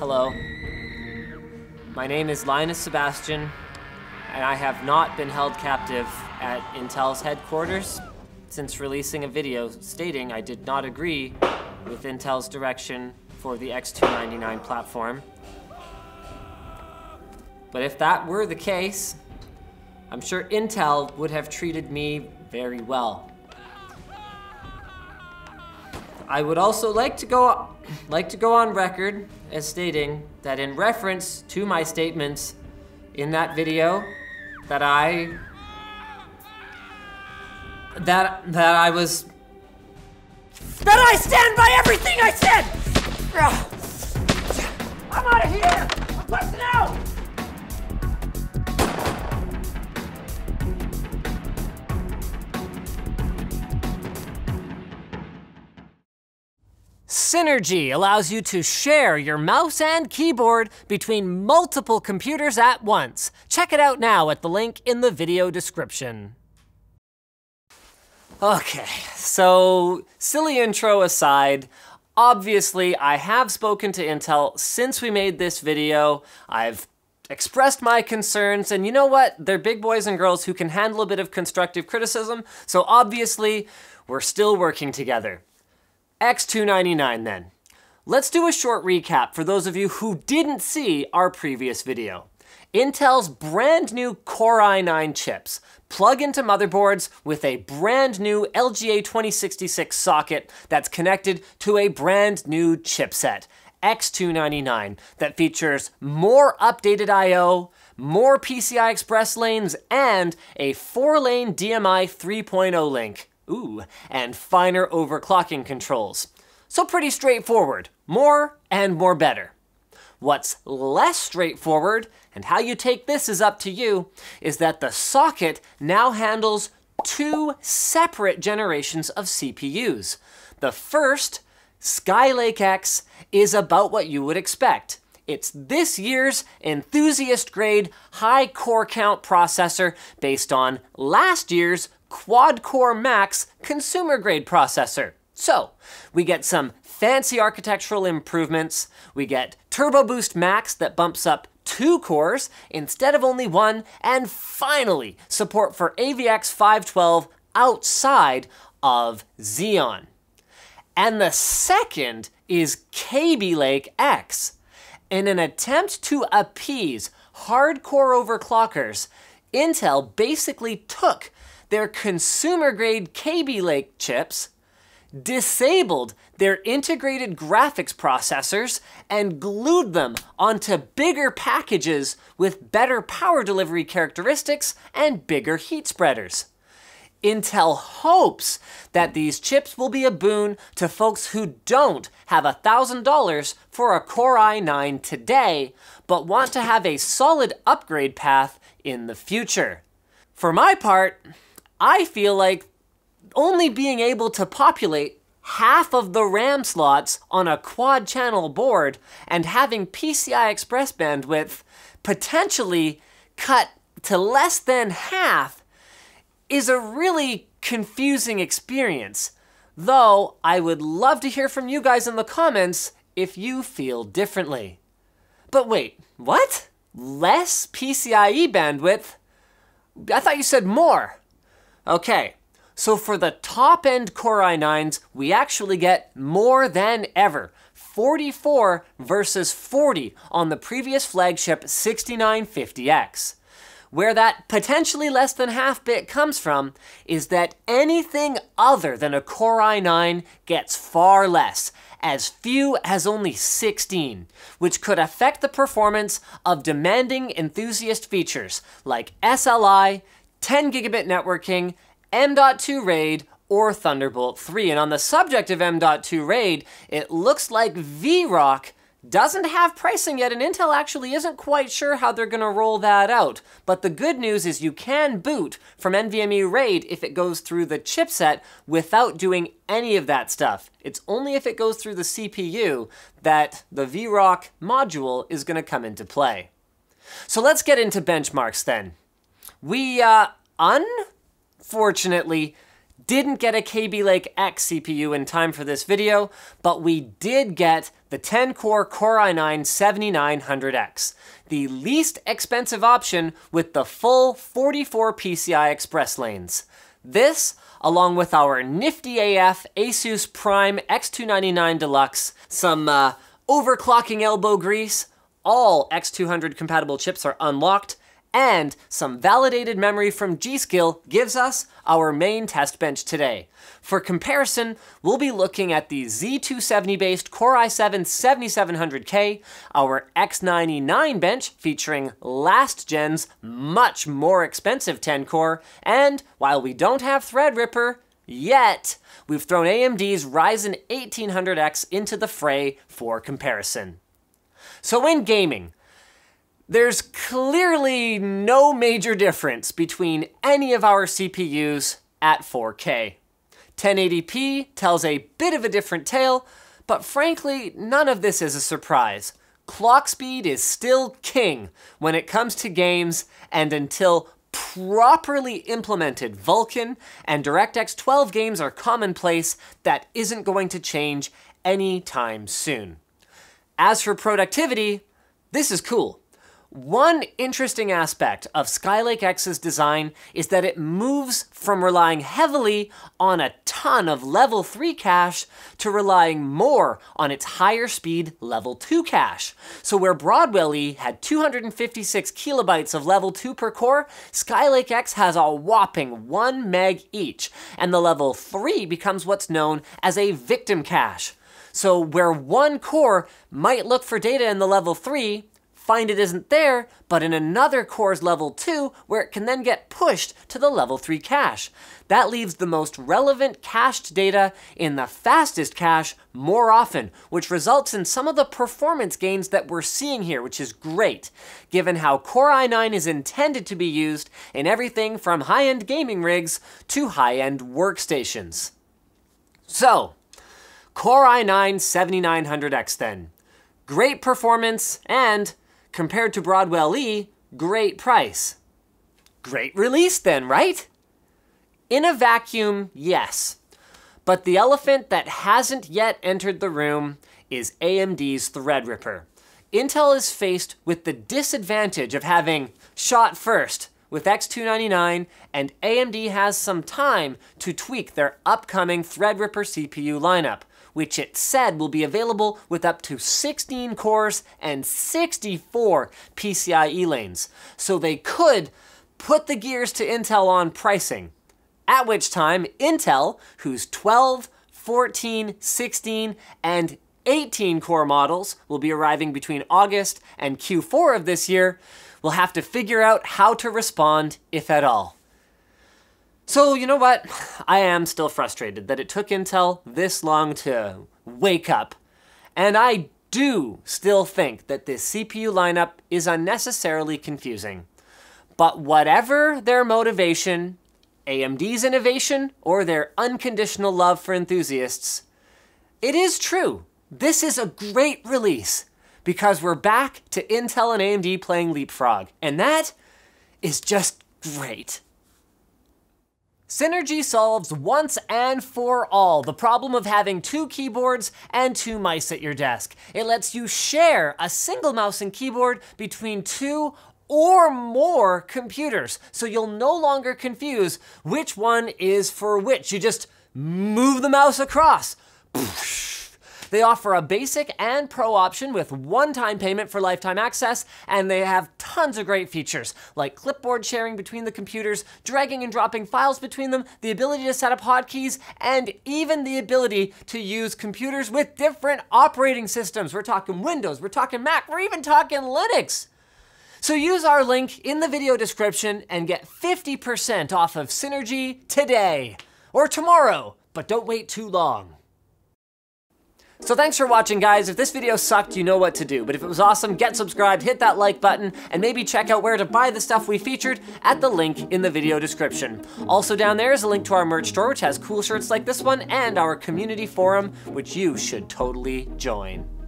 Hello. My name is Linus Sebastian, and I have not been held captive at Intel's headquarters since releasing a video stating I did not agree with Intel's direction for the X299 platform. But if that were the case, I'm sure Intel would have treated me very well. I would also like to go like to go on record as stating that in reference to my statements in that video that I that that I was that I stand by everything I said. I'm out of here. Synergy allows you to share your mouse and keyboard between multiple computers at once. Check it out now at the link in the video description. Okay, so silly intro aside, obviously I have spoken to Intel since we made this video. I've expressed my concerns, and you know what? They're big boys and girls who can handle a bit of constructive criticism, so obviously we're still working together. X299 then. Let's do a short recap for those of you who didn't see our previous video. Intel's brand new Core i9 chips plug into motherboards with a brand new LGA 2066 socket that's connected to a brand new chipset, X299, that features more updated I.O., more PCI Express lanes, and a 4-lane DMI 3.0 link. Ooh, and finer overclocking controls. So pretty straightforward. More and more better. What's less straightforward, and how you take this is up to you, is that the socket now handles two separate generations of CPUs. The first, Skylake X, is about what you would expect. It's this year's enthusiast grade high core count processor based on last year's quad core max consumer grade processor. So, we get some fancy architectural improvements, we get Turbo Boost Max that bumps up two cores instead of only one, and finally, support for AVX 512 outside of Xeon. And the second is Kaby Lake X. In an attempt to appease hardcore overclockers, Intel basically took their consumer grade Kaby Lake chips, disabled their integrated graphics processors, and glued them onto bigger packages with better power delivery characteristics and bigger heat spreaders. Intel hopes that these chips will be a boon to folks who don't have $1,000 for a Core i9 today, but want to have a solid upgrade path in the future. For my part, I feel like only being able to populate half of the RAM slots on a quad channel board and having PCI Express bandwidth potentially cut to less than half is a really confusing experience. Though I would love to hear from you guys in the comments if you feel differently. But wait, what? Less PCIe bandwidth? I thought you said more. Okay, so for the top end Core i9s, we actually get more than ever. 44 versus 40 on the previous flagship 6950X. Where that potentially less than half bit comes from is that anything other than a Core i9 gets far less, as few as only 16, which could affect the performance of demanding enthusiast features like SLI, 10 gigabit networking, M.2 RAID, or Thunderbolt 3. And on the subject of M.2 RAID, it looks like VROC doesn't have pricing yet, and Intel actually isn't quite sure how they're going to roll that out. But the good news is you can boot from NVMe RAID if it goes through the chipset without doing any of that stuff. It's only if it goes through the CPU that the VROC module is going to come into play. So let's get into benchmarks then. We, uh, unfortunately, didn't get a Kaby Lake X CPU in time for this video, but we did get the 10-core Core i9 7900X, the least expensive option with the full 44 PCI Express lanes. This, along with our nifty AF Asus Prime X299 Deluxe, some uh, overclocking elbow grease, all X200 compatible chips are unlocked, and some validated memory from G.Skill gives us our main test bench today. For comparison, we'll be looking at the Z270-based Core i7 7700K, our X99 bench featuring last gen's much more expensive 10-core, and while we don't have Threadripper yet, we've thrown AMD's Ryzen 1800X into the fray for comparison. So in gaming, there's clearly no major difference between any of our CPUs at 4K. 1080p tells a bit of a different tale, but frankly, none of this is a surprise. Clock speed is still king when it comes to games, and until properly implemented Vulkan and DirectX 12 games are commonplace, that isn't going to change anytime soon. As for productivity, this is cool. One interesting aspect of Skylake X's design is that it moves from relying heavily on a ton of level 3 cache to relying more on its higher speed level 2 cache. So where Broadwell E had 256 kilobytes of level 2 per core, Skylake X has a whopping 1 meg each, and the level 3 becomes what's known as a victim cache. So where one core might look for data in the level 3, find it isn't there, but in another core's level 2, where it can then get pushed to the level 3 cache. That leaves the most relevant cached data in the fastest cache more often, which results in some of the performance gains that we're seeing here, which is great, given how Core i9 is intended to be used in everything from high-end gaming rigs to high-end workstations. So, Core i9 7900X then. Great performance and compared to Broadwell E, great price. Great release then, right? In a vacuum, yes. But the elephant that hasn't yet entered the room is AMD's Threadripper. Intel is faced with the disadvantage of having shot first with X299, and AMD has some time to tweak their upcoming Threadripper CPU lineup which it said will be available with up to 16 cores and 64 PCIe lanes. So they could put the gears to Intel on pricing. At which time, Intel, whose 12, 14, 16, and 18 core models will be arriving between August and Q4 of this year, will have to figure out how to respond, if at all. So, you know what? I am still frustrated that it took Intel this long to wake up. And I do still think that this CPU lineup is unnecessarily confusing. But whatever their motivation, AMD's innovation, or their unconditional love for enthusiasts, it is true. This is a great release because we're back to Intel and AMD playing Leapfrog. And that is just great. Synergy solves once and for all the problem of having two keyboards and two mice at your desk. It lets you share a single mouse and keyboard between two or more computers, so you'll no longer confuse which one is for which. You just move the mouse across. They offer a basic and pro option with one-time payment for lifetime access, and they have tons of great features, like clipboard sharing between the computers, dragging and dropping files between them, the ability to set up hotkeys, and even the ability to use computers with different operating systems. We're talking Windows, we're talking Mac, we're even talking Linux. So use our link in the video description and get 50% off of Synergy today or tomorrow, but don't wait too long. So thanks for watching, guys. If this video sucked, you know what to do. But if it was awesome, get subscribed, hit that like button, and maybe check out where to buy the stuff we featured at the link in the video description. Also down there is a link to our merch store, which has cool shirts like this one, and our community forum, which you should totally join.